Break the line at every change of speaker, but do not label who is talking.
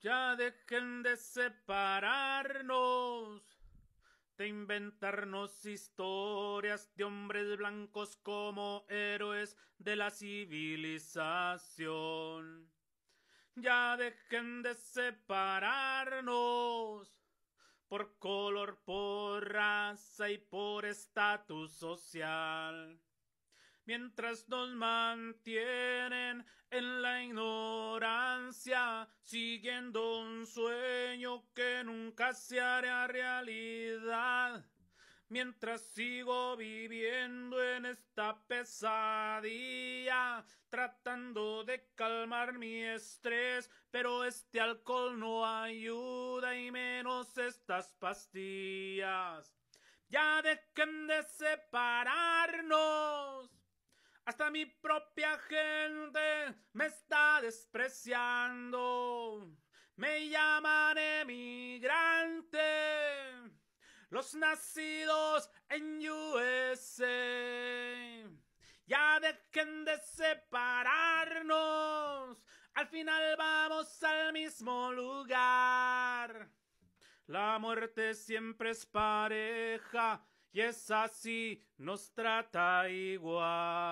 Ya dejen de separarnos, de inventarnos historias de hombres blancos como héroes de la civilización. Ya dejen de separarnos por color, por raza y por estatus social mientras nos mantienen en la ignorancia, siguiendo un sueño que nunca se hará realidad. Mientras sigo viviendo en esta pesadilla, tratando de calmar mi estrés, pero este alcohol no ayuda y menos estas pastillas. Ya dejen de separarnos mi propia gente me está despreciando. Me llaman emigrante. Los nacidos en USA. Ya dejen de separarnos. Al final vamos al mismo lugar. La muerte siempre es pareja y es así, nos trata igual.